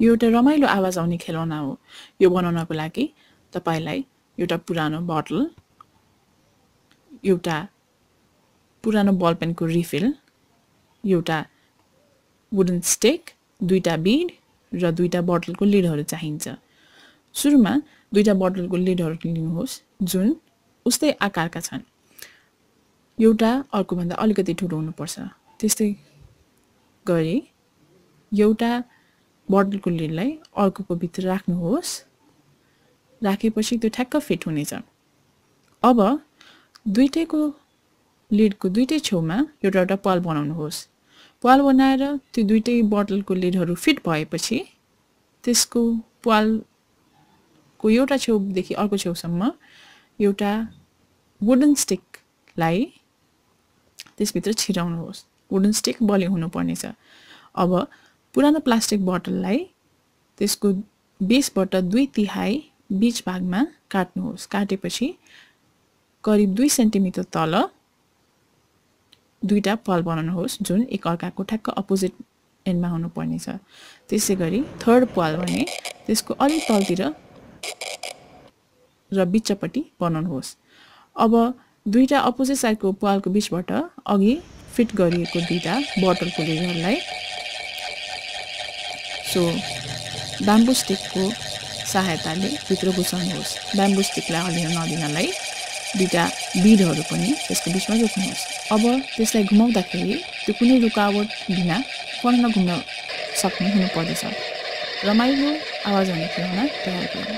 एउटा रमाइलो आवाज आउने खेलौना हो। यो बनाउनको लागि तपाईँलाई एउटा पुरानो बोतल एउटा पुरानो बल पेनको रिफिल एउटा वुडन स्टिक दुईवटा बिड र दुईवटा बोतलको लिडहरू चाहिन्छ। सुरुमा दुईवटा बोतलको लिडहरू लिनुहोस् जुन उस्तै आकारका छन्। एउटा अर्कोभन्दा अलिकति ठुलो हुनुपर्छ। त्यस्तै गरी एउटा बोतलको लिडलाई अर्कोको भित्र राख्नुहोस्। राखेपछि त्यो ठ्याक्क फिट हुनेछ। अब दुइटैको लिडको दुइटै छेउमा एउटा एउटा पाल बनाउनुहोस्। पाल बनाएर त्यो दुइटै बोतलको लिडहरू फिट भएपछि त्यसको पालको एउटा छेउदेखि अर्को छेउसम्म एउटा वुडन स्टिकलाई त्यसभित्र छिराउनुहोस्। वुडन स्टिक बलियो हुनुपर्नेछ। अब पुरानो प्लास्टिक बोतललाई त्यसको बेसबाट दुई तिहाई बिच भागमा काट्नुहोस्। काटेपछि करिब दुई सेन्टिमिटर तल दुईवटा पल बनाउनुहोस् जुन एक अर्काको ठ्याक्क अपोजिट एन्डमा हुनुपर्नेछ। त्यसै गरी थर्ड पाल भने त्यसको अलिक तलतिर र बिचपट्टि बनाउनुहोस्। अब दुईवटा अपोजिट साइडको पालको बिचबाट अघि फिट गरिएको दुईवटा बोटलको लेयरलाई सो बाम्बु स्टिकको सहायताले भित्र घुसाउनुहोस् बाम्बु स्टिकलाई हलिन नदिनलाई दुईवटा बिडहरू पनि त्यसको बिचमा रोक्नुहोस् अब त्यसलाई घुमाउँदाखेरि त्यो कुनै रुकावट बिना फर्न घुम्न सक्ने हुनुपर्दछ। रमाइलो आवाज आउने खेलौना तयार गर्नु।